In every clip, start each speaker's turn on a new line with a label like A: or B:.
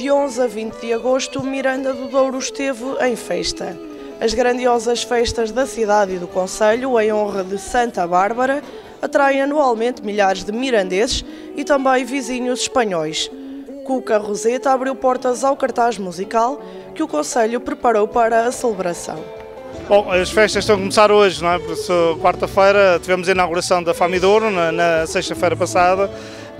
A: De 11 a 20 de agosto, Miranda do Douro esteve em festa. As grandiosas festas da cidade e do Conselho, em honra de Santa Bárbara, atraem anualmente milhares de mirandeses e também vizinhos espanhóis. Cuca Roseta abriu portas ao cartaz musical que o Conselho preparou para a celebração.
B: Bom, as festas estão a começar hoje, não é? Quarta-feira tivemos a inauguração da Famidouro, na, na sexta-feira passada.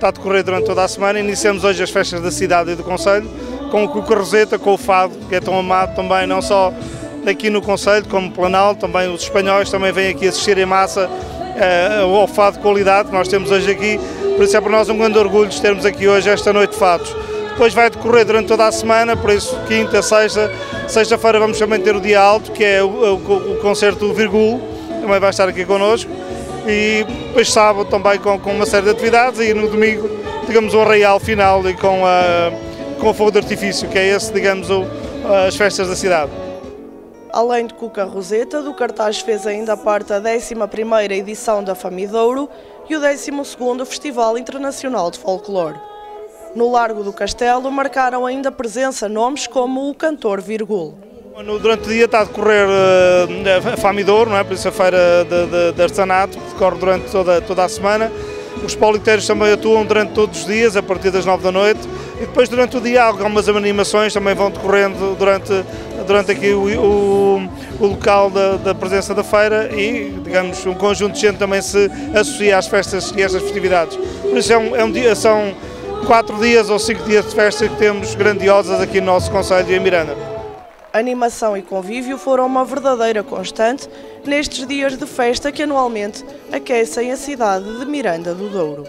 B: Está a decorrer durante toda a semana. Iniciamos hoje as festas da cidade e do Conselho, com o Cuca Roseta, com o Fado, que é tão amado também, não só aqui no Conselho, como Planalto, também os espanhóis também vêm aqui assistir em massa uh, ao Fado de qualidade que nós temos hoje aqui. Por isso é para nós um grande orgulho termos aqui hoje esta noite de fados. Depois vai decorrer durante toda a semana, por isso quinta, sexta, sexta-feira vamos também ter o dia alto, que é o, o, o concerto do Virgul, também vai estar aqui connosco. E depois sábado também com, com uma série de atividades e no domingo, digamos, o arraial final e com, a, com o fogo de artifício, que é esse, digamos, o, as festas da cidade.
A: Além de Cuca Roseta, do cartaz fez ainda parte a 11ª edição da Famidouro e o 12º Festival Internacional de Folclore. No Largo do Castelo marcaram ainda presença nomes como o cantor Virgul.
B: Durante o dia está a decorrer uh, a Famidor, não é? por isso a feira de, de, de artesanato, que decorre durante toda, toda a semana. Os politeiros também atuam durante todos os dias, a partir das 9 da noite. E depois durante o dia algumas animações também vão decorrendo durante, durante aqui o, o, o local da, da, presença da feira e, digamos, um conjunto de gente também se associa às festas e estas festividades. Por isso é um, é um dia, são quatro dias ou cinco dias de festa que temos grandiosas aqui no nosso Conselho em Miranda.
A: Animação e convívio foram uma verdadeira constante nestes dias de festa que anualmente aquecem a cidade de Miranda do Douro.